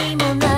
何もない